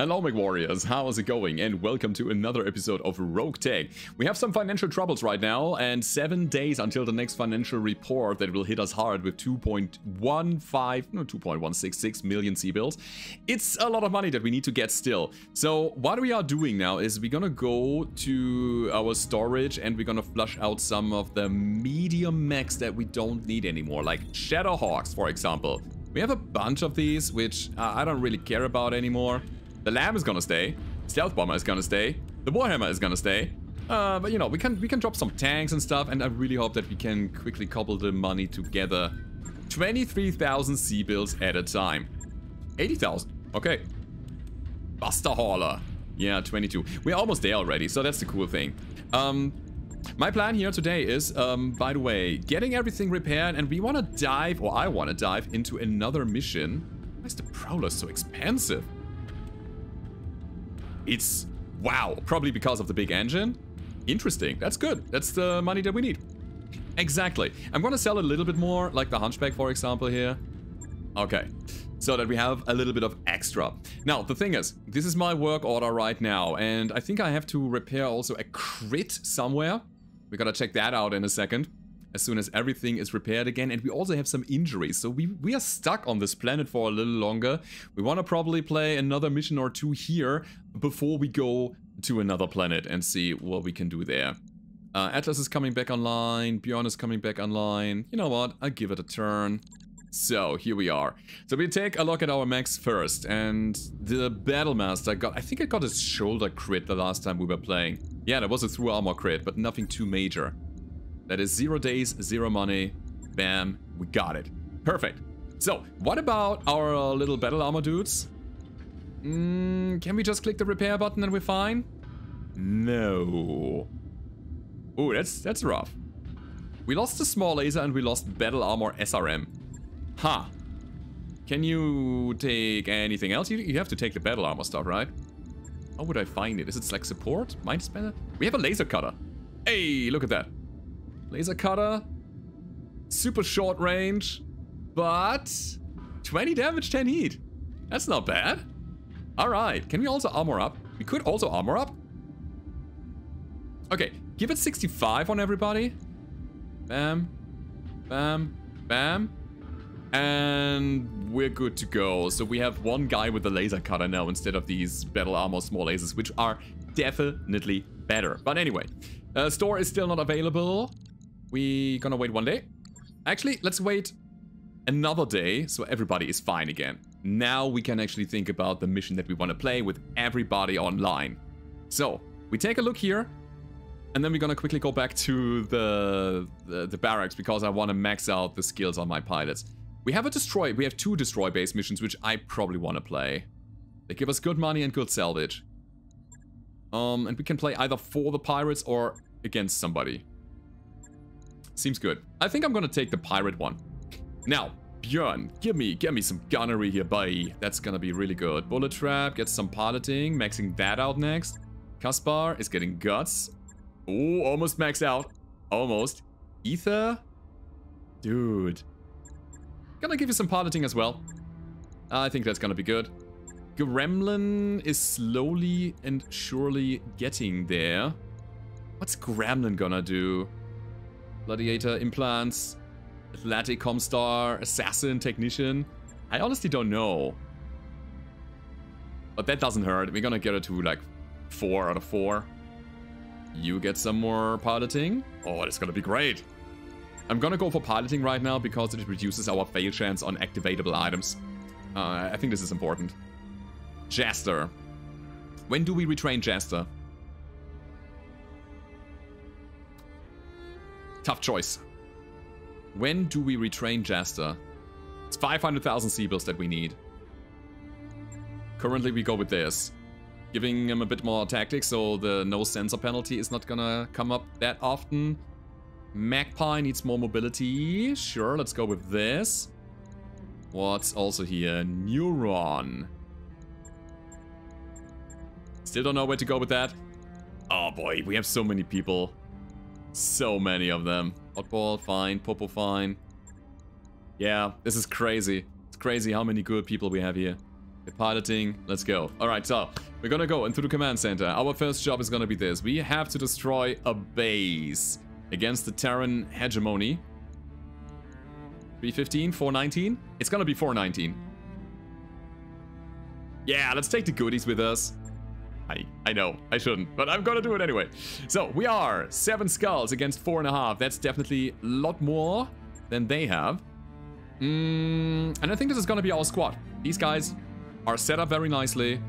Hello, MechWarriors, how's it going? And welcome to another episode of Rogue Tech. We have some financial troubles right now, and seven days until the next financial report that will hit us hard with 2.15, no, 2.166 million C-bills. It's a lot of money that we need to get still. So what we are doing now is we're gonna go to our storage and we're gonna flush out some of the medium mechs that we don't need anymore, like Shadowhawks, for example. We have a bunch of these, which uh, I don't really care about anymore. The Lamb is gonna stay. Stealth Bomber is gonna stay. The Warhammer is gonna stay. Uh, but you know, we can we can drop some tanks and stuff, and I really hope that we can quickly cobble the money together. 23,000 C-bills at a time. 80,000. Okay. Buster Hauler. Yeah, 22. We're almost there already, so that's the cool thing. Um, my plan here today is, um, by the way, getting everything repaired, and we want to dive, or I want to dive into another mission. Why is the Prowler so expensive? It's, wow, probably because of the big engine. Interesting, that's good. That's the money that we need. Exactly. I'm gonna sell a little bit more, like the Hunchback, for example, here. Okay, so that we have a little bit of extra. Now, the thing is, this is my work order right now, and I think I have to repair also a crit somewhere. We gotta check that out in a second as soon as everything is repaired again. And we also have some injuries, so we, we are stuck on this planet for a little longer. We want to probably play another mission or two here before we go to another planet and see what we can do there. Uh, Atlas is coming back online, Bjorn is coming back online. You know what, I'll give it a turn. So, here we are. So we take a look at our mechs first, and the Battlemaster got, I think I got his shoulder crit the last time we were playing. Yeah, that was a through armor crit, but nothing too major. That is zero days, zero money. Bam, we got it. Perfect. So, what about our uh, little battle armor dudes? Mm, can we just click the repair button and we're fine? No. Oh, that's that's rough. We lost the small laser and we lost battle armor SRM. Huh. Can you take anything else? You, you have to take the battle armor stuff, right? How would I find it? Is it like support? Mind spanner? We have a laser cutter. Hey, look at that. Laser cutter. Super short range. But 20 damage, 10 heat. That's not bad. Alright, can we also armor up? We could also armor up. Okay, give it 65 on everybody. Bam. Bam. Bam. And we're good to go. So we have one guy with the laser cutter now instead of these battle armor small lasers, which are definitely better. But anyway, uh, store is still not available. We gonna wait one day. Actually, let's wait another day so everybody is fine again. Now we can actually think about the mission that we want to play with everybody online. So, we take a look here. And then we're gonna quickly go back to the, the, the barracks because I want to max out the skills on my pilots. We have a destroy, we have two destroy base missions which I probably want to play. They give us good money and good salvage. Um, and we can play either for the pirates or against somebody. Seems good. I think I'm gonna take the pirate one. Now, Björn, give me, give me some gunnery here, buddy. That's gonna be really good. Bullet trap, get some piloting, maxing that out next. Kaspar is getting guts. Oh, almost maxed out. Almost. Ether? Dude. Gonna give you some piloting as well. I think that's gonna be good. Gremlin is slowly and surely getting there. What's Gremlin gonna do? Gladiator, Implants, Athletic, Comstar, Assassin, Technician. I honestly don't know. But that doesn't hurt. We're gonna get it to like 4 out of 4. You get some more piloting. Oh, it's gonna be great. I'm gonna go for piloting right now because it reduces our fail chance on activatable items. Uh, I think this is important. Jester. When do we retrain Jester? Tough choice. When do we retrain Jester? It's 500,000 C-bills that we need. Currently we go with this. Giving him a bit more tactics so the no sensor penalty is not gonna come up that often. Magpie needs more mobility. Sure, let's go with this. What's also here? Neuron. Still don't know where to go with that. Oh boy, we have so many people. So many of them. Oddball, fine. Popo, fine. Yeah, this is crazy. It's crazy how many good people we have here. Piloting. Let's go. All right, so we're gonna go into the command center. Our first job is gonna be this. We have to destroy a base against the Terran hegemony. 315, 419? It's gonna be 419. Yeah, let's take the goodies with us. I, I know, I shouldn't, but I'm gonna do it anyway. So, we are seven skulls against four and a half. That's definitely a lot more than they have. Mm, and I think this is gonna be our squad. These guys are set up very nicely.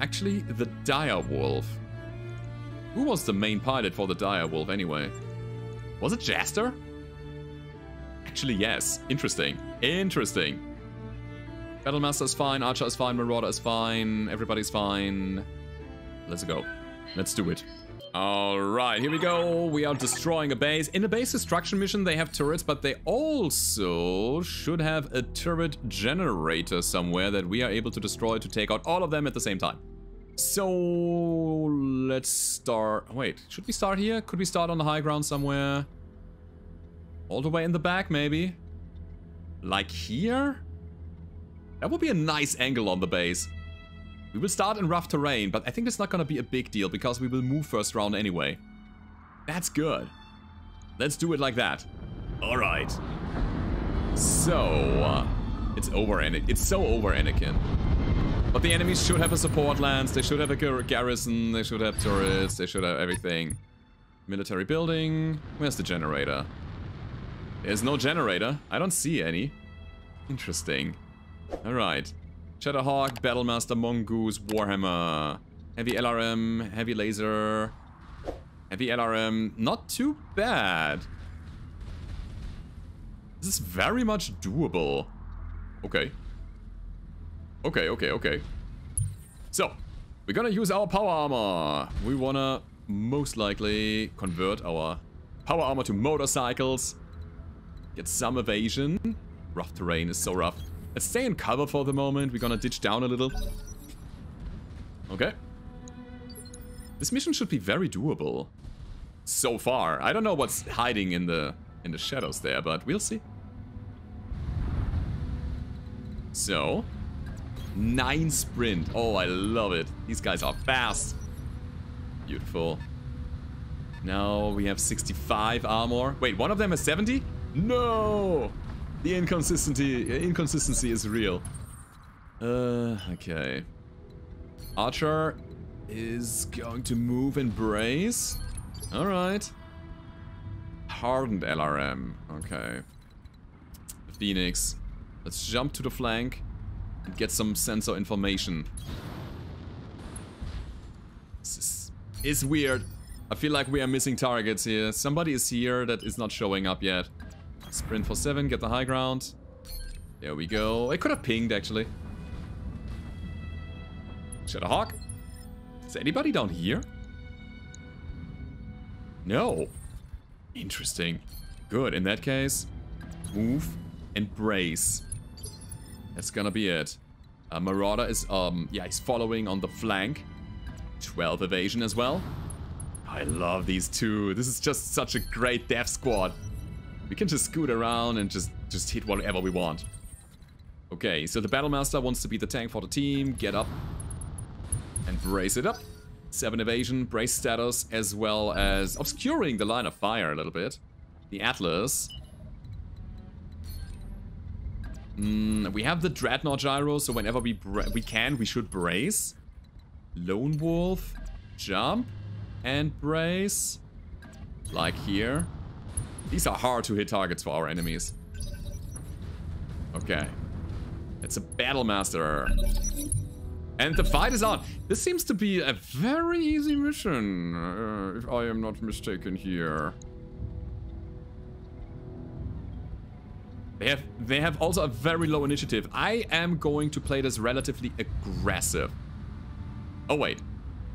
Actually, the Dire Wolf. Who was the main pilot for the Dire Wolf anyway? Was it Jester? Actually, yes. Interesting. Interesting. Battlemaster is fine, Archer is fine, Marauder is fine, everybody's fine. Let's go. Let's do it. Alright, here we go. We are destroying a base. In the base destruction mission, they have turrets, but they also should have a turret generator somewhere that we are able to destroy to take out all of them at the same time. So, let's start... Wait, should we start here? Could we start on the high ground somewhere? All the way in the back, maybe? Like here? That would be a nice angle on the base. We will start in rough terrain, but I think it's not gonna be a big deal because we will move first round anyway. That's good. Let's do it like that. Alright. So, uh, it's over Anakin. It's so over Anakin. But the enemies should have a support lance, they should have a gar garrison, they should have turrets, they should have everything. Military building. Where's the generator? There's no generator. I don't see any. Interesting. Alright. Shadowhawk, Battlemaster, Mongoose, Warhammer. Heavy LRM, heavy laser. Heavy LRM, not too bad. This is very much doable. Okay. Okay, okay, okay. So, we're gonna use our power armor. We wanna most likely convert our power armor to motorcycles. Get some evasion. Rough terrain is so rough. Let's stay in cover for the moment. We're gonna ditch down a little. Okay. This mission should be very doable. So far. I don't know what's hiding in the in the shadows there, but we'll see. So, nine sprint. Oh, I love it. These guys are fast. Beautiful. Now we have 65 armor. Wait, one of them has 70? No! The inconsistency inconsistency is real. Uh, okay. Archer is going to move and brace. Alright. Hardened LRM. Okay. Phoenix. Let's jump to the flank and get some sensor information. This is, is weird. I feel like we are missing targets here. Somebody is here that is not showing up yet. Sprint for 7, get the high ground. There we go. It could have pinged, actually. Shadowhawk? Is anybody down here? No. Interesting. Good, in that case, move and brace. That's gonna be it. Uh, Marauder is, um, yeah, he's following on the flank. 12 evasion as well. I love these two. This is just such a great death squad. We can just scoot around and just, just hit whatever we want. Okay, so the Battlemaster wants to be the tank for the team. Get up and brace it up. 7 evasion, brace status, as well as obscuring the line of fire a little bit. The Atlas. Mm, we have the Dreadnought gyro, so whenever we we can, we should brace. Lone Wolf, jump, and brace. Like here. These are hard to hit targets for our enemies. Okay. It's a Battlemaster. And the fight is on. This seems to be a very easy mission, uh, if I am not mistaken here. They have, they have also a very low initiative. I am going to play this relatively aggressive. Oh wait,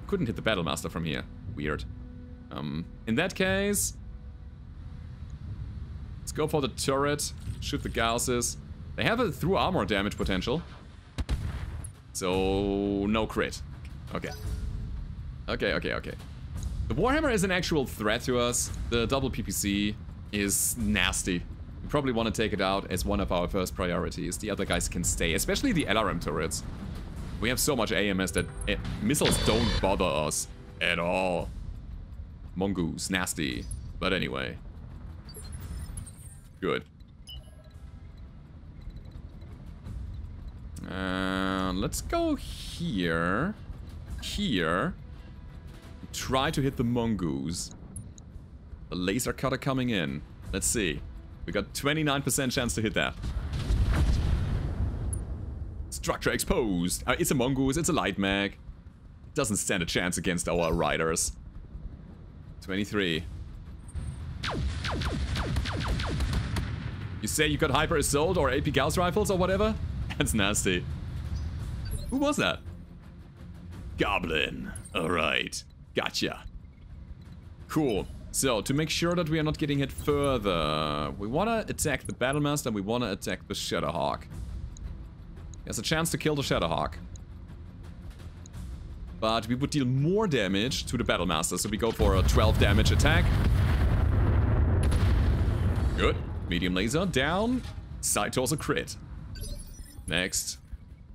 couldn't hit the Battlemaster from here. Weird. Um, in that case, Let's go for the turret. Shoot the Gausses. They have a through armor damage potential. So, no crit. Okay. Okay, okay, okay. The Warhammer is an actual threat to us. The double PPC is nasty. We probably want to take it out as one of our first priorities. The other guys can stay, especially the LRM turrets. We have so much AMS that uh, missiles don't bother us at all. Mongoose, nasty. But anyway. Good. Uh, let's go here. Here. Try to hit the mongoose. The laser cutter coming in. Let's see. We got 29% chance to hit that. Structure exposed. Uh, it's a mongoose, it's a light mech. Doesn't stand a chance against our riders. 23. You say you got Hyper Assault or AP Gauss rifles or whatever? That's nasty. Who was that? Goblin. Alright. Gotcha. Cool. So, to make sure that we are not getting hit further, we want to attack the Battlemaster and we want to attack the Shadowhawk. There's a chance to kill the Shadowhawk. But we would deal more damage to the Battlemaster, so we go for a 12 damage attack. Good. Medium laser down. Side torso crit. Next.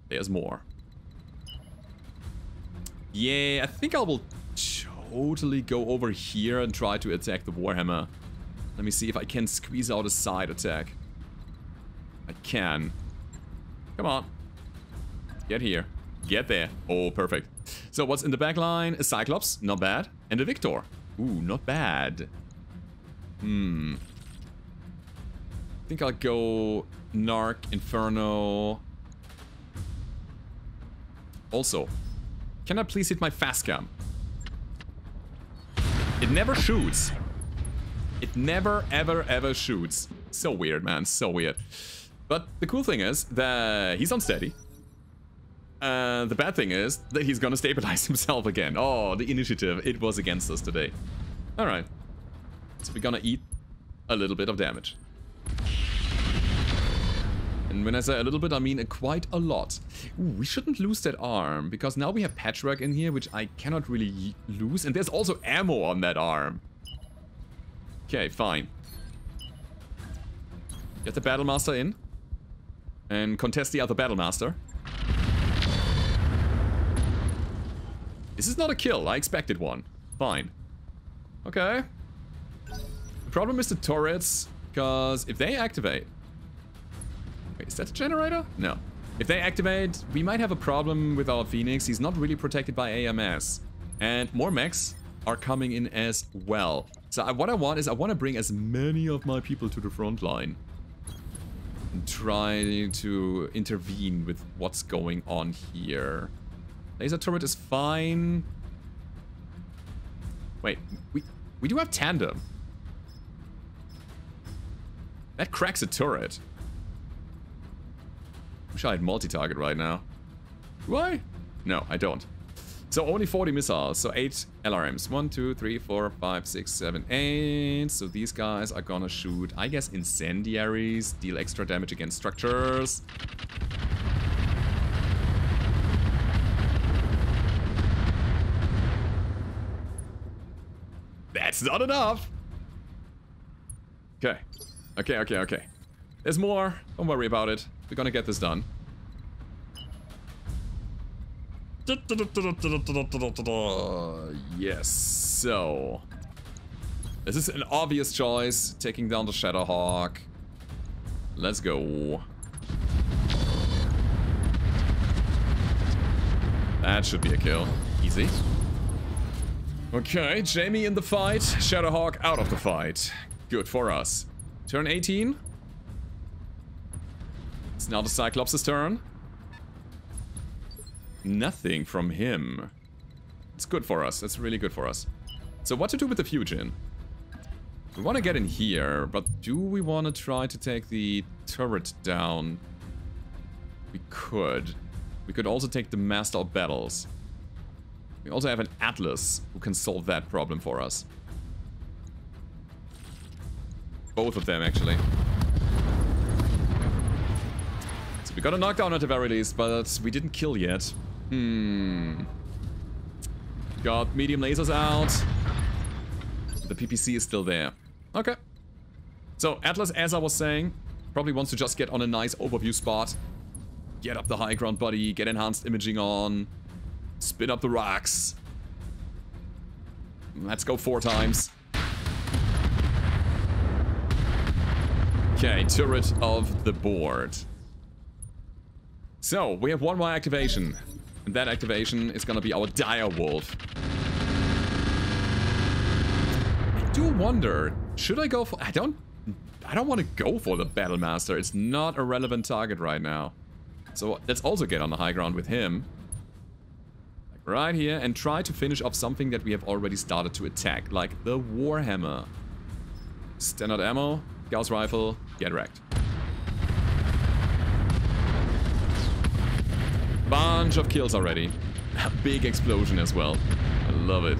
There's more. Yeah, I think I will totally go over here and try to attack the Warhammer. Let me see if I can squeeze out a side attack. I can. Come on. Get here. Get there. Oh, perfect. So what's in the back line? A Cyclops, not bad. And a Victor. Ooh, not bad. Hmm. I think I'll go Narc, Inferno. Also, can I please hit my fast cam? It never shoots. It never, ever, ever shoots. So weird, man. So weird. But the cool thing is that he's unsteady. Uh, the bad thing is that he's gonna stabilize himself again. Oh, the initiative. It was against us today. Alright. So we're gonna eat a little bit of damage. And when I say a little bit, I mean a quite a lot. Ooh, we shouldn't lose that arm, because now we have patchwork in here, which I cannot really lose. And there's also ammo on that arm. Okay, fine. Get the Battlemaster in. And contest the other Battlemaster. This is not a kill. I expected one. Fine. Okay. The problem is the turrets, because if they activate... Is that a generator? No. If they activate, we might have a problem with our Phoenix. He's not really protected by AMS. And more mechs are coming in as well. So I, what I want is I want to bring as many of my people to the front line. And try to intervene with what's going on here. Laser turret is fine. Wait, we, we do have tandem. That cracks a turret. Wish I had multi-target right now. I? No, I don't. So only 40 missiles, so 8 LRMs. 1, 2, 3, 4, 5, 6, 7, 8. So these guys are gonna shoot, I guess, incendiaries, deal extra damage against structures. That's not enough! Okay. Okay, okay, okay. There's more. Don't worry about it. We're gonna get this done. Yes, so... This is an obvious choice, taking down the Shadowhawk. Let's go. That should be a kill. Easy. Okay, Jamie in the fight, Shadowhawk out of the fight. Good for us. Turn 18. It's now the Cyclops' turn. Nothing from him. It's good for us. It's really good for us. So what to do with the Fujin? We want to get in here, but do we want to try to take the turret down? We could. We could also take the Master of Battles. We also have an Atlas who can solve that problem for us. Both of them, actually. So we got a knockdown at the very least, but we didn't kill yet. Hmm. Got medium lasers out. The PPC is still there. Okay. So, Atlas, as I was saying, probably wants to just get on a nice overview spot. Get up the high ground buddy, get enhanced imaging on, spin up the rocks. Let's go four times. Okay, turret of the board. So, we have one more activation. And that activation is gonna be our Dire Wolf. I do wonder, should I go for... I don't... I don't want to go for the Battle Master. It's not a relevant target right now. So let's also get on the high ground with him. Like right here and try to finish off something that we have already started to attack. Like the Warhammer. Standard ammo, Gauss rifle, get wrecked. Bunch of kills already. A big explosion as well. I love it.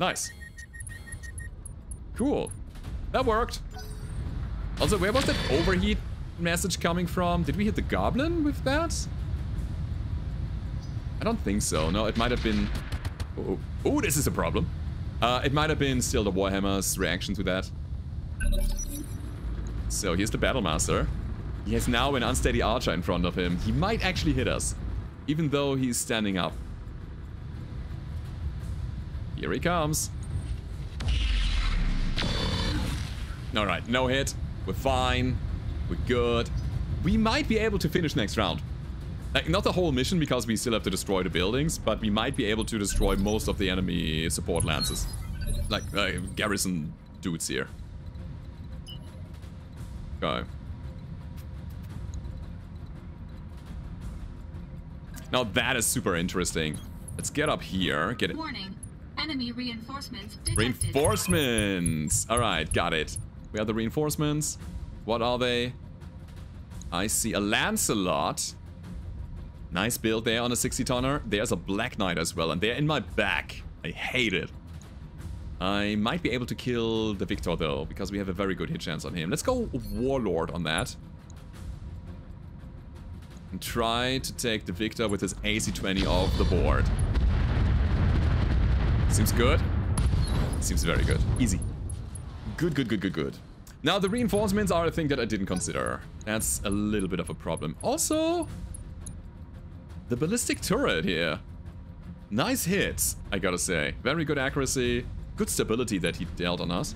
Nice. Cool. That worked. Also, where was that overheat message coming from? Did we hit the goblin with that? I don't think so. No, it might have been... Oh, oh this is a problem. Uh, it might have been still the Warhammer's reaction to that. So here's the Battlemaster. He has now an unsteady archer in front of him. He might actually hit us, even though he's standing up. Here he comes. Alright, no hit. We're fine. We're good. We might be able to finish next round. Like, not the whole mission because we still have to destroy the buildings, but we might be able to destroy most of the enemy support lances. Like, uh, garrison dudes here. Okay. Now that is super interesting. Let's get up here. Get it. Warning. Enemy reinforcements detected. Reinforcements! Alright, got it. We have the reinforcements. What are they? I see a Lancelot. Nice build there on a 60 tonner. There's a Black Knight as well, and they're in my back. I hate it. I might be able to kill the Victor though, because we have a very good hit chance on him. Let's go Warlord on that. And try to take the Victor with his AC-20 off the board. Seems good. Seems very good. Easy. Good, good, good, good, good. Now, the reinforcements are a thing that I didn't consider. That's a little bit of a problem. Also, the ballistic turret here. Nice hits, I gotta say. Very good accuracy. Good stability that he dealt on us.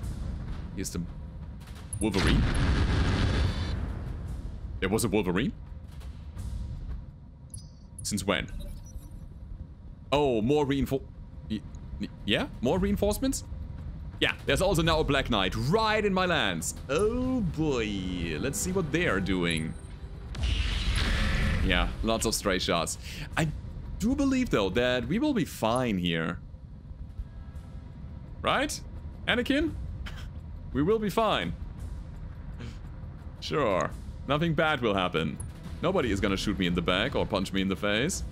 Here's the Wolverine. There was a Wolverine? Since when? Oh, more reinfor... Yeah? More reinforcements? Yeah, there's also now a Black Knight right in my lands. Oh boy, let's see what they're doing. Yeah, lots of stray shots. I do believe though that we will be fine here. Right? Anakin? We will be fine. Sure. Nothing bad will happen. Nobody is gonna shoot me in the back or punch me in the face.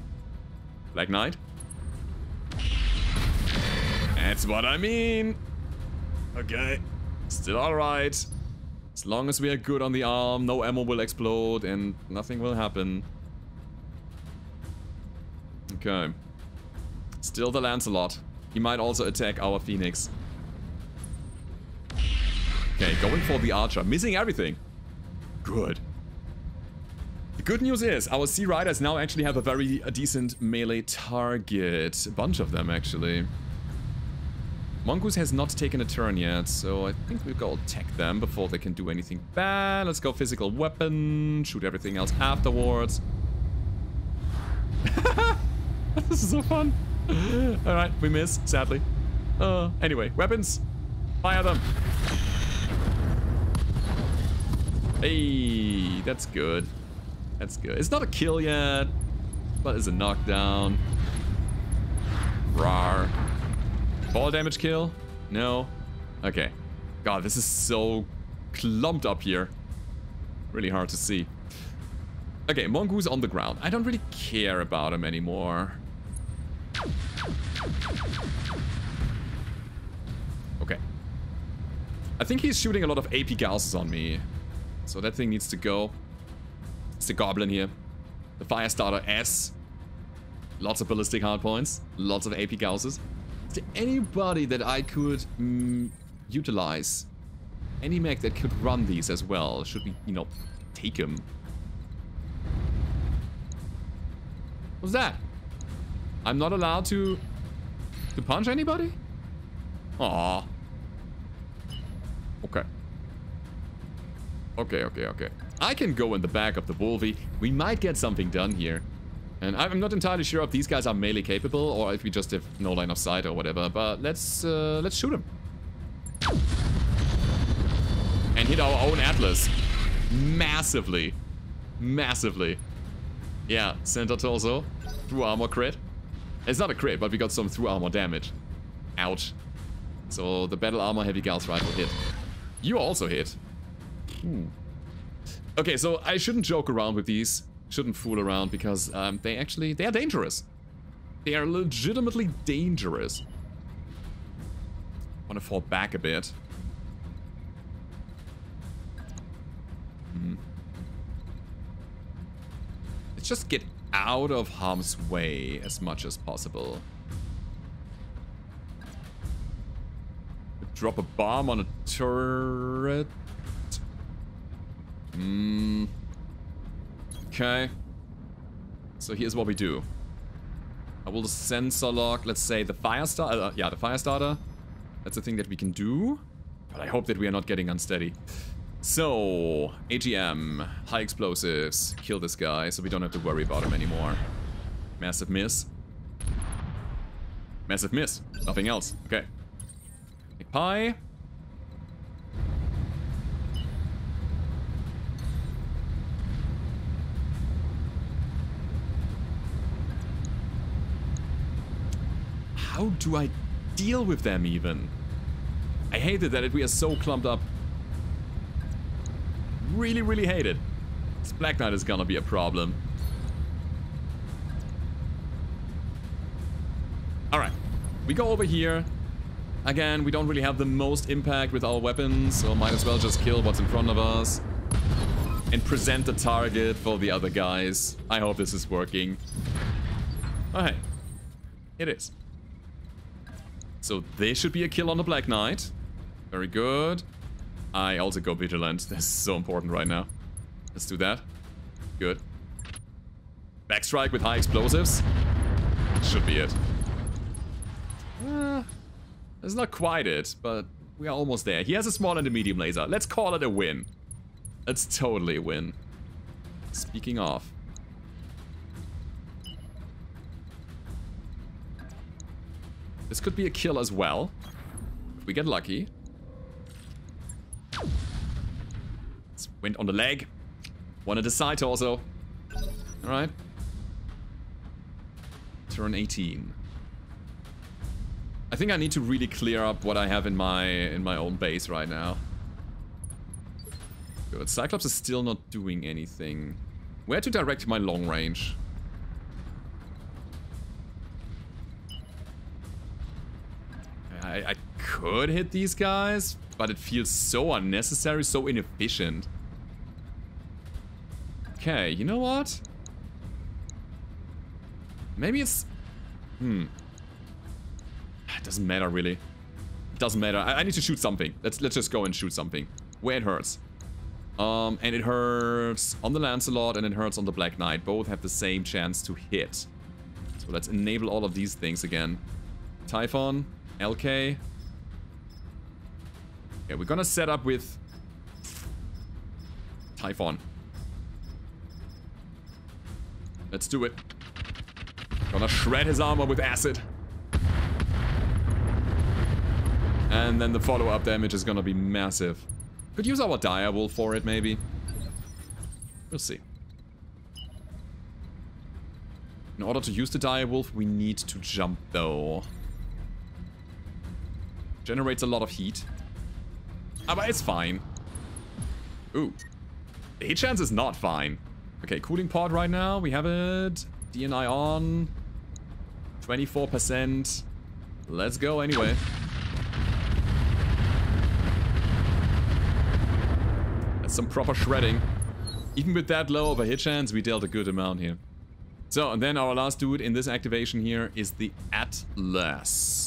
Black Knight? That's what I mean. Okay. Still alright. As long as we are good on the arm, no ammo will explode and nothing will happen. Okay. Still the Lancelot. He might also attack our Phoenix. Okay, going for the Archer. Missing everything. Good. Good news is, our Sea Riders now actually have a very a decent melee target. A bunch of them, actually. Mongoose has not taken a turn yet, so I think we'll go attack them before they can do anything bad. Let's go physical weapon, shoot everything else afterwards. this is so fun. Alright, we miss, sadly. Uh, anyway, weapons. Fire them. Hey, that's good. That's good. It's not a kill yet, but it's a knockdown. Rar. Ball damage kill? No? Okay. God, this is so clumped up here. Really hard to see. Okay, Mongoose on the ground. I don't really care about him anymore. Okay. I think he's shooting a lot of AP Gausses on me. So that thing needs to go. The Goblin here. The Firestarter S. Lots of ballistic hardpoints. Lots of AP Gausses. Is there anybody that I could mm, utilize any mech that could run these as well. Should we, you know, take him? What's that? I'm not allowed to to punch anybody? Aw. Okay. Okay, okay, okay. I can go in the back of the Wolvie. We might get something done here. And I'm not entirely sure if these guys are melee capable or if we just have no line of sight or whatever, but let's uh, let's shoot them. And hit our own Atlas. Massively. Massively. Yeah, center torso. Through armor crit. It's not a crit, but we got some through armor damage. Ouch. So the battle armor heavy Gauss rifle hit. You also hit. Hmm. Okay, so I shouldn't joke around with these. Shouldn't fool around because um, they actually, they are dangerous. They are legitimately dangerous. Want to fall back a bit. Hmm. Let's just get out of harm's way as much as possible. Drop a bomb on a turret. Hmm. Okay. So here's what we do. I will sensor lock, let's say, the fire starter. Uh, yeah, the fire starter. That's a thing that we can do. But I hope that we are not getting unsteady. So, AGM, high explosives, kill this guy so we don't have to worry about him anymore. Massive miss. Massive miss. Nothing else. Okay. Pie. How do I deal with them even? I hate it that we are so clumped up. Really, really hate it. This Black Knight is gonna be a problem. Alright. We go over here. Again, we don't really have the most impact with our weapons, so might as well just kill what's in front of us. And present the target for the other guys. I hope this is working. Oh hey. It is. So this should be a kill on the Black Knight. Very good. I also go Vigilant. This is so important right now. Let's do that. Good. Backstrike with high explosives. Should be it. Uh, that's not quite it, but we are almost there. He has a small and a medium laser. Let's call it a win. It's totally a win. Speaking of. This could be a kill as well. If we get lucky. Let's wind on the leg. One at the also. Alright. Turn 18. I think I need to really clear up what I have in my in my own base right now. Good. Cyclops is still not doing anything. Where to direct my long range? I, I could hit these guys, but it feels so unnecessary, so inefficient. Okay, you know what? Maybe it's... Hmm. It doesn't matter, really. It doesn't matter. I, I, need to shoot something. Let's let's just go and shoot something. Where it hurts. Um, and it hurts on the Lancelot and it hurts on the Black Knight. Both have the same chance to hit. So let's enable all of these things again. Typhon. LK. Yeah, we're gonna set up with Typhon. Let's do it. Gonna shred his armor with acid. And then the follow-up damage is gonna be massive. Could use our Direwolf for it, maybe. We'll see. In order to use the Direwolf, we need to jump, though. Generates a lot of heat. Ah, but it's fine. Ooh. The hit chance is not fine. Okay, cooling pod right now. We have it. DNI on. 24%. Let's go anyway. That's some proper shredding. Even with that low of a hit chance, we dealt a good amount here. So, and then our last dude in this activation here is the Atlas.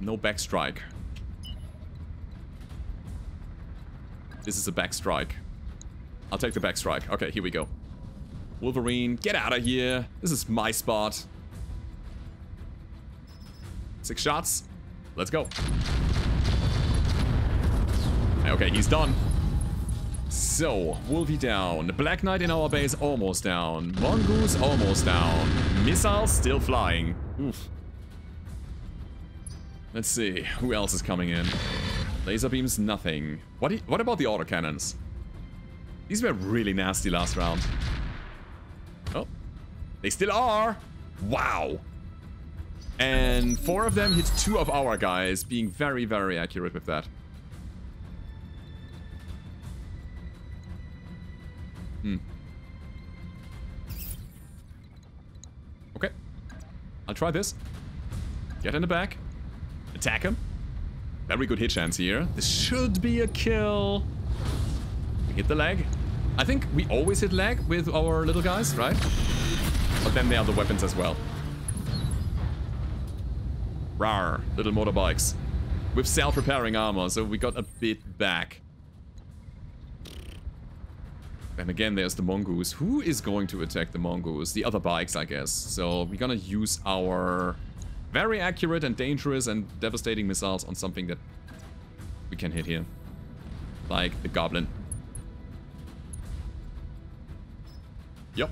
No backstrike. This is a backstrike. I'll take the backstrike. Okay, here we go. Wolverine, get out of here. This is my spot. Six shots. Let's go. Okay, he's done. So, Wolvie down. Black Knight in our base almost down. Mongoose almost down. Missiles still flying. Oof. Let's see, who else is coming in? Laser beams, nothing. What, what about the autocannons? These were really nasty last round. Oh, they still are. Wow. And four of them hit two of our guys, being very, very accurate with that. Hmm. Okay. I'll try this. Get in the back. Attack him. Very good hit chance here. This should be a kill. We hit the leg. I think we always hit leg with our little guys, right? But then they have the weapons as well. Rar, little motorbikes. With self-repairing armor, so we got a bit back. And again, there's the mongoose. Who is going to attack the mongoose? The other bikes, I guess. So we're gonna use our very accurate and dangerous and devastating missiles on something that we can hit here. Like the goblin. Yep.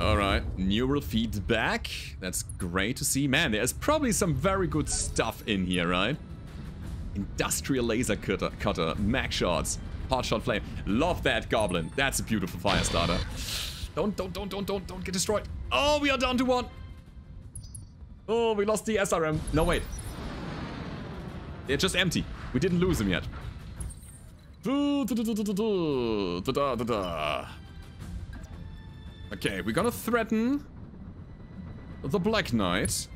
Alright, neural feedback. That's great to see. Man, there's probably some very good stuff in here, right? Industrial laser cutter, cutter mag shots, hot shot flame. Love that goblin. That's a beautiful fire starter. Don't, don't, don't, don't, don't, don't get destroyed. Oh, we are down to one. Oh, we lost the SRM. No, wait. They're just empty. We didn't lose them yet. Okay, we're gonna threaten the Black Knight.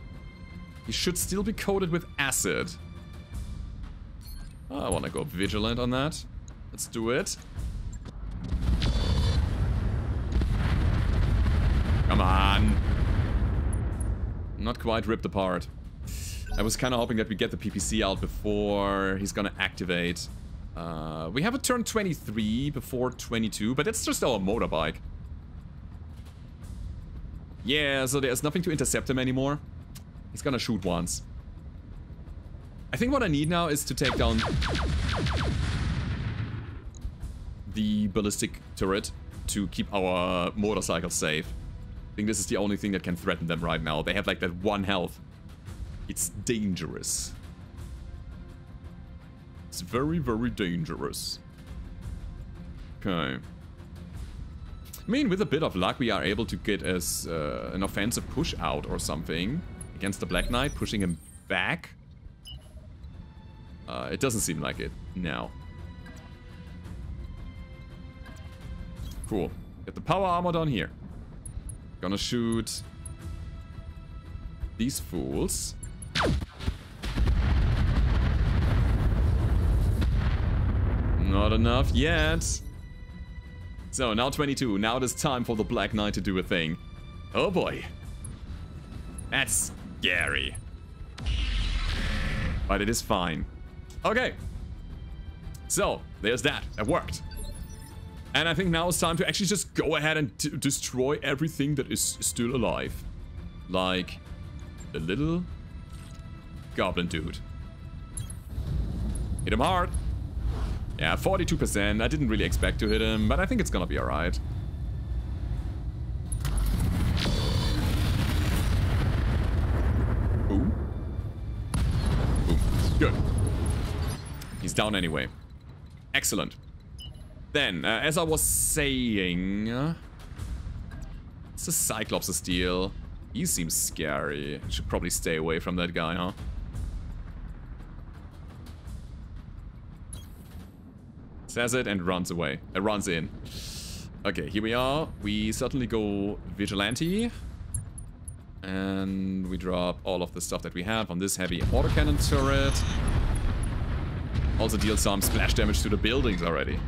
He should still be coated with acid. I wanna go vigilant on that. Let's do it. Come on. Not quite ripped apart. I was kind of hoping that we get the PPC out before he's gonna activate. Uh, we have a turn 23 before 22, but it's just our motorbike. Yeah, so there's nothing to intercept him anymore. He's gonna shoot once. I think what I need now is to take down the ballistic turret to keep our motorcycle safe. I think this is the only thing that can threaten them right now. They have like that one health. It's dangerous. It's very, very dangerous. Okay. I mean, with a bit of luck, we are able to get as uh, an offensive push out or something against the Black Knight, pushing him back. Uh, it doesn't seem like it now. Cool. Get the power armor down here. Gonna shoot these fools. Not enough yet. So, now 22. Now it is time for the Black Knight to do a thing. Oh boy. That's scary. But it is fine. Okay. So, there's that. That worked. And I think now it's time to actually just go ahead and destroy everything that is still alive. Like the little goblin dude. Hit him hard. Yeah, 42%. I didn't really expect to hit him, but I think it's gonna be alright. Boom. Boom. Good. He's down anyway. Excellent. Then, uh, as I was saying... It's a Cyclops Steel. He seems scary. Should probably stay away from that guy, huh? Says it and runs away. Uh, runs in. Okay, here we are. We certainly go Vigilante. And we drop all of the stuff that we have on this heavy autocannon turret. Also deal some splash damage to the buildings already.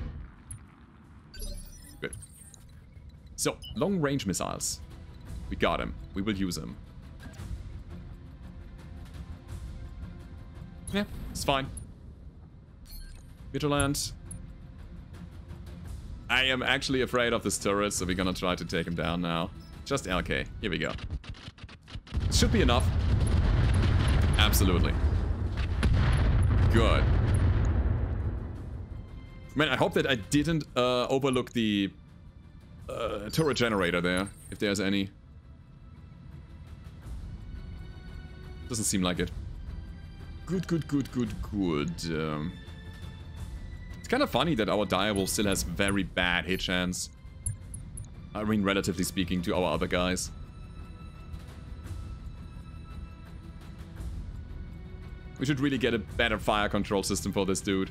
Good. So, long range missiles. We got him. We will use him. Yeah, it's fine. Vigilante. I am actually afraid of this turret, so we're gonna try to take him down now. Just LK. Here we go. Should be enough. Absolutely. Good. Man, I hope that I didn't uh, overlook the uh, turret generator there, if there's any. Doesn't seem like it. Good, good, good, good, good. Um, it's kind of funny that our direwolf still has very bad hit chance. I mean, relatively speaking, to our other guys. We should really get a better fire control system for this dude.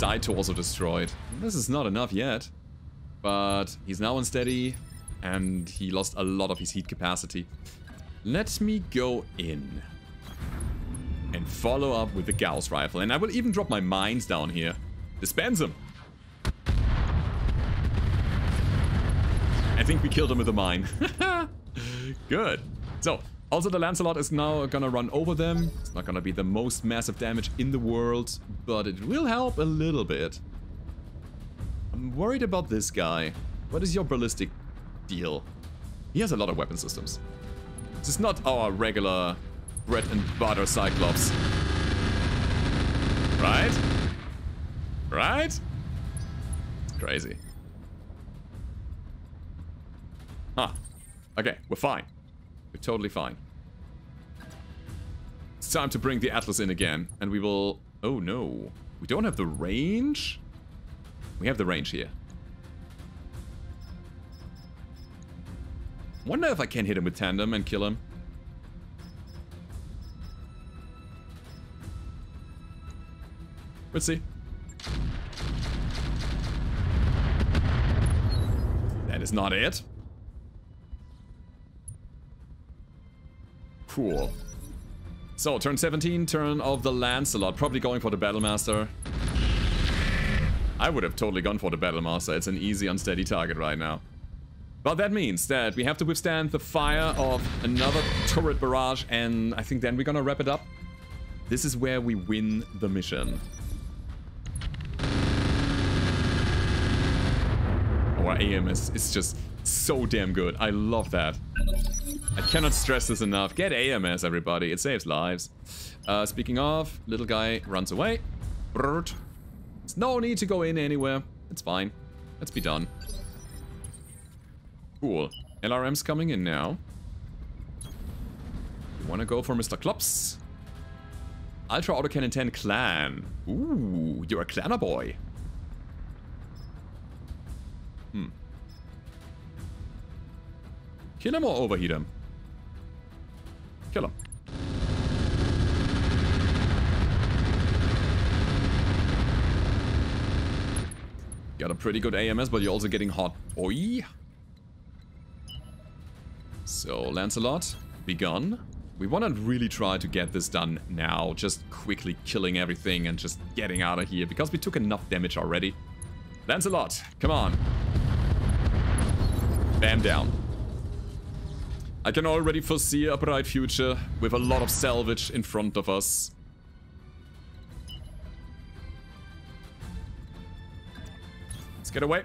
Side torso destroyed. This is not enough yet. But he's now unsteady and he lost a lot of his heat capacity. Let me go in and follow up with the Gauss rifle. And I will even drop my mines down here. Dispense them. I think we killed him with a mine. Good. So, also the Lancelot is now gonna run over them. It's not gonna be the most massive damage in the world, but it will help a little bit. I'm worried about this guy. What is your ballistic deal? He has a lot of weapon systems. This is not our regular bread and butter Cyclops. Right? Right? It's crazy. Huh. Okay, we're fine. We're totally fine. It's time to bring the Atlas in again, and we will... Oh no. We don't have the range? We have the range here. Wonder if I can hit him with tandem and kill him. Let's see. That is not it. Cool. So, turn 17, turn of the Lancelot. Probably going for the Battlemaster. I would have totally gone for the Battlemaster. It's an easy, unsteady target right now. But that means that we have to withstand the fire of another turret barrage, and I think then we're gonna wrap it up. This is where we win the mission. Our aim is, is just so damn good. I love that. I cannot stress this enough. Get AMS, everybody. It saves lives. Uh, speaking of, little guy runs away. Brrrt. There's no need to go in anywhere. It's fine. Let's be done. Cool. LRM's coming in now. You wanna go for Mr. Klops? Ultra Autocannon 10 Clan. Ooh, you're a clanner boy. Hmm. Kill him or overheat him? Kill him. Got a pretty good AMS, but you're also getting hot. Oi. So, Lancelot, begun. We want to really try to get this done now, just quickly killing everything and just getting out of here, because we took enough damage already. Lancelot, come on. Bam down. I can already foresee a bright future with a lot of salvage in front of us. Let's get away.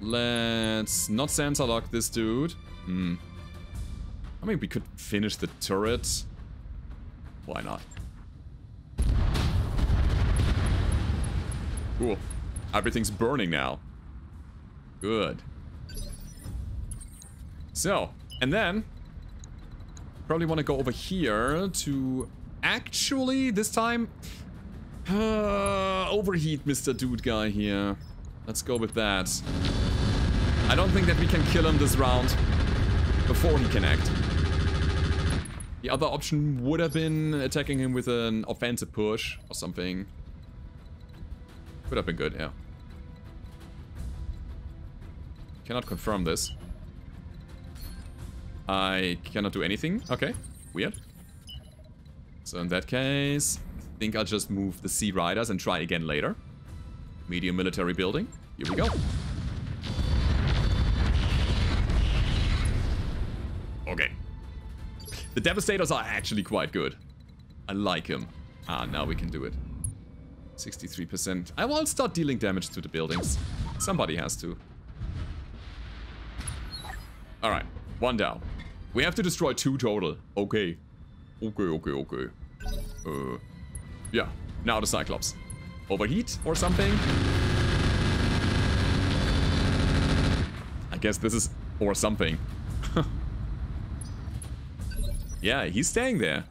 Let's not Santa lock this dude. Hmm. I mean, we could finish the turret. Why not? Cool. Everything's burning now. Good. So, and then... Probably want to go over here to... Actually, this time... Uh, overheat Mr. Dude guy here. Let's go with that. I don't think that we can kill him this round before he can act. The other option would have been attacking him with an offensive push or something. Would have been good, yeah. Cannot confirm this. I cannot do anything. Okay, weird. So in that case, I think I'll just move the Sea Riders and try again later. Medium military building. Here we go. Okay. The Devastators are actually quite good. I like him. Ah, now we can do it. 63%. I will start dealing damage to the buildings. Somebody has to. Alright, one down. We have to destroy two total. Okay. Okay, okay, okay. Uh, yeah, now the Cyclops. Overheat or something? I guess this is or something. yeah, he's staying there.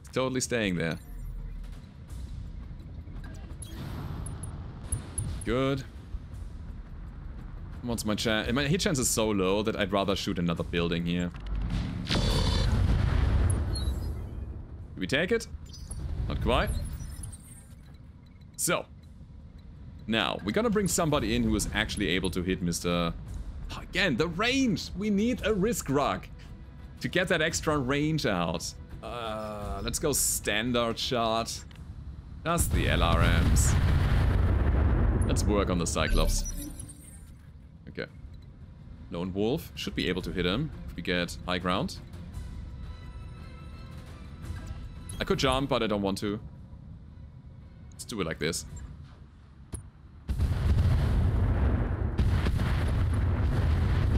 He's totally staying there. Good. What's my chance? My hit chance is so low that I'd rather shoot another building here. Do we take it? Not quite. So. Now, we're gonna bring somebody in who is actually able to hit Mr... Again, the range! We need a Risskrug to get that extra range out. Uh, let's go standard shot. Just the LRMs. Let's work on the Cyclops. Lone Wolf should be able to hit him if we get high ground. I could jump, but I don't want to. Let's do it like this.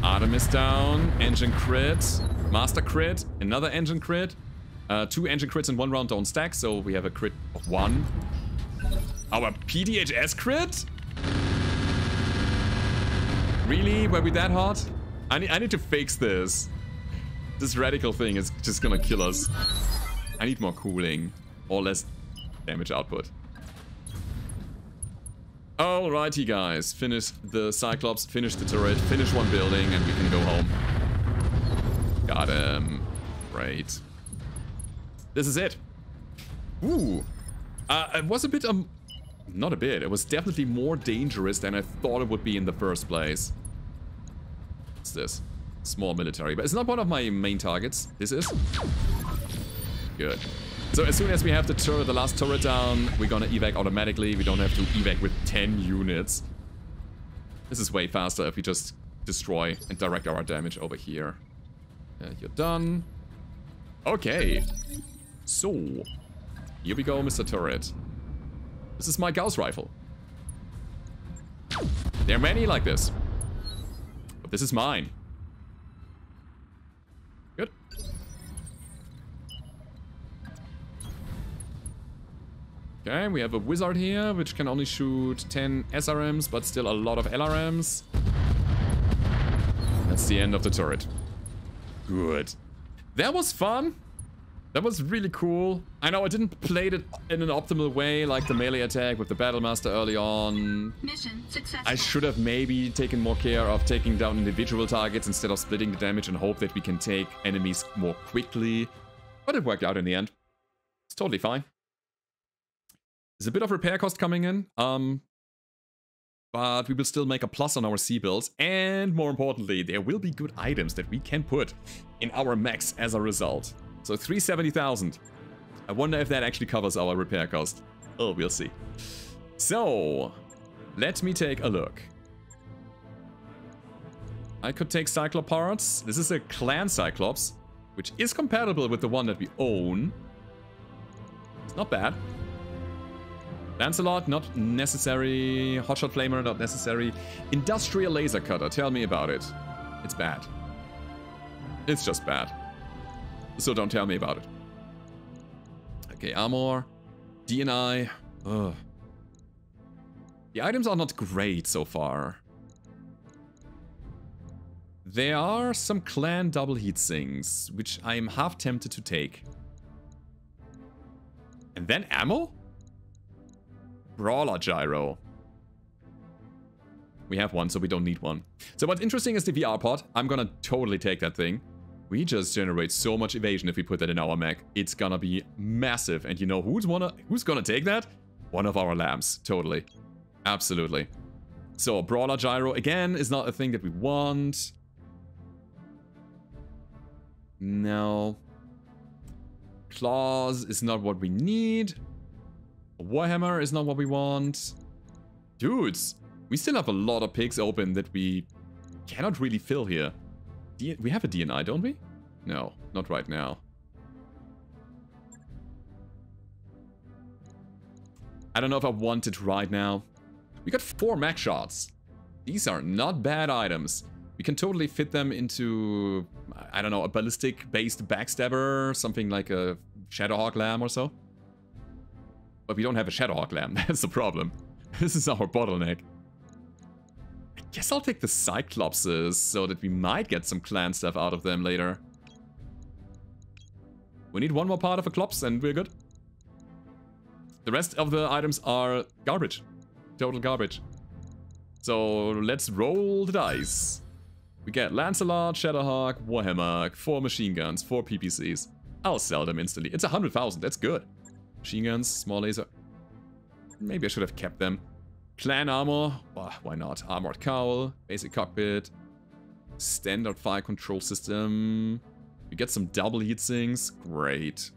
Artemis down, engine crit, master crit, another engine crit. Uh, two engine crits in one round don't stack, so we have a crit of one. Our PDHS crit? Really? Were we that hot? I need, I need to fix this. This radical thing is just gonna kill us. I need more cooling. Or less damage output. Alrighty guys, finish the Cyclops, finish the turret, finish one building and we can go home. Got him. Great. This is it. Ooh. Uh, it was a bit, um, not a bit, it was definitely more dangerous than I thought it would be in the first place. What's this? Small military, but it's not one of my main targets. This is? Good. So as soon as we have the turret, the last turret down, we're gonna evac automatically. We don't have to evac with 10 units. This is way faster if we just destroy and direct our damage over here. Uh, you're done. Okay. So, here we go, Mr. Turret. This is my Gauss rifle. There are many like this. This is mine. Good. Okay, we have a wizard here, which can only shoot 10 SRMs, but still a lot of LRMs. That's the end of the turret. Good. That was fun. That was really cool. I know I didn't play it in an optimal way, like the melee attack with the Battlemaster early on. Mission successful. I should have maybe taken more care of taking down individual targets instead of splitting the damage and hope that we can take enemies more quickly. But it worked out in the end. It's totally fine. There's a bit of repair cost coming in. Um, but we will still make a plus on our C-bills. And more importantly, there will be good items that we can put in our mechs as a result. So 370,000. I wonder if that actually covers our repair cost. Oh, we'll see. So, let me take a look. I could take Cyclops parts. This is a clan Cyclops, which is compatible with the one that we own. It's not bad. Lancelot, not necessary. Hotshot Flamer, not necessary. Industrial Laser Cutter, tell me about it. It's bad. It's just bad. So don't tell me about it. Okay, armor. DNI. Ugh. The items are not great so far. There are some clan double heat sinks, which I am half tempted to take. And then ammo? Brawler gyro. We have one, so we don't need one. So what's interesting is the VR pod. I'm gonna totally take that thing. We just generate so much evasion if we put that in our mech. It's gonna be massive. And you know who's wanna who's gonna take that? One of our LAMs. Totally. Absolutely. So a Brawler Gyro, again, is not a thing that we want. No. Claws is not what we need. Warhammer is not what we want. Dudes, we still have a lot of pigs open that we cannot really fill here. We have a DNI, don't we? No, not right now. I don't know if I want it right now. We got four mech shots. These are not bad items. We can totally fit them into, I don't know, a ballistic-based backstabber, something like a Shadowhawk LAM or so. But we don't have a Shadowhawk LAM, that's the problem. This is our bottleneck. I guess I'll take the Cyclopses so that we might get some clan stuff out of them later. We need one more part of a Clops and we're good. The rest of the items are garbage. Total garbage. So let's roll the dice. We get Lancelot, Shadowhawk, Warhammer, 4 machine guns, 4 PPCs. I'll sell them instantly. It's 100,000, that's good. Machine guns, small laser. Maybe I should have kept them. Clan armor, oh, why not? Armored cowl, basic cockpit, standard fire control system. We get some double heat sinks, great.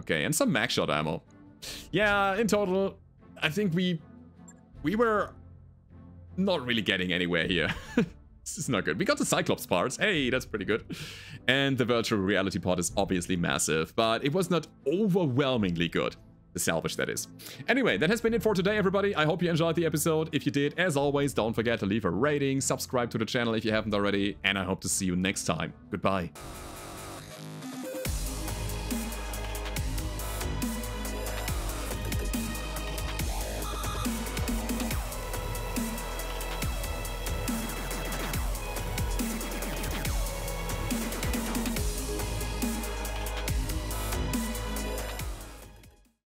Okay, and some max shot ammo. Yeah, in total, I think we we were not really getting anywhere here. this is not good. We got the Cyclops parts. Hey, that's pretty good. And the virtual reality part is obviously massive, but it was not overwhelmingly good. The salvage, that is. Anyway, that has been it for today, everybody. I hope you enjoyed the episode. If you did, as always, don't forget to leave a rating, subscribe to the channel if you haven't already, and I hope to see you next time. Goodbye.